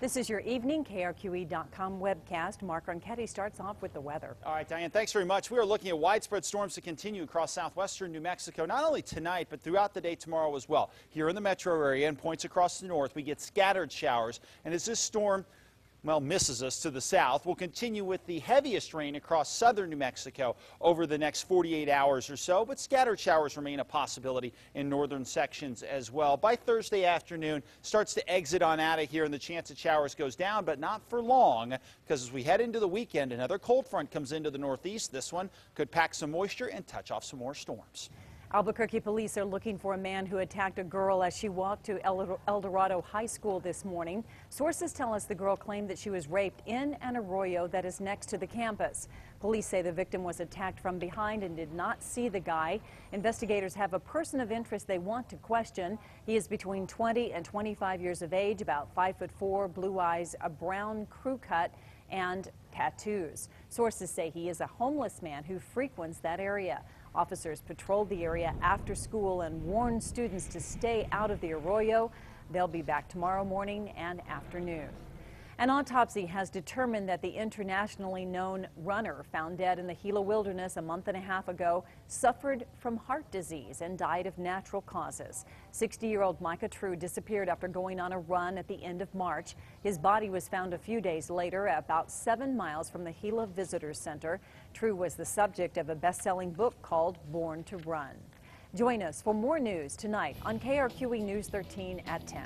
This is your evening KRQE.com webcast. Mark Ronchetti starts off with the weather. All right, Dianne, thanks very much. We are looking at widespread storms to continue across southwestern New Mexico, not only tonight, but throughout the day tomorrow as well. Here in the metro area and points across the north, we get scattered showers. And as this storm well, misses us to the south. We'll continue with the heaviest rain across southern New Mexico over the next 48 hours or so, but scattered showers remain a possibility in northern sections as well. By Thursday afternoon, starts to exit on out of here, and the chance of showers goes down, but not for long, because as we head into the weekend, another cold front comes into the northeast. This one could pack some moisture and touch off some more storms. Albuquerque police are looking for a man who attacked a girl as she walked to Eldorado High School this morning. Sources tell us the girl claimed that she was raped in an arroyo that is next to the campus. Police say the victim was attacked from behind and did not see the guy. Investigators have a person of interest they want to question. He is between 20 and 25 years of age, about 5 foot 4, blue eyes, a brown crew cut, and tattoos. Sources say he is a homeless man who frequents that area. Officers patrolled the area after school and warned students to stay out of the arroyo. They'll be back tomorrow morning and afternoon. An autopsy has determined that the internationally known runner found dead in the Gila wilderness a month and a half ago suffered from heart disease and died of natural causes. 60-year-old Micah True disappeared after going on a run at the end of March. His body was found a few days later about seven miles from the Gila Visitor Center. True was the subject of a best-selling book called Born to Run. Join us for more news tonight on KRQE News 13 at 10.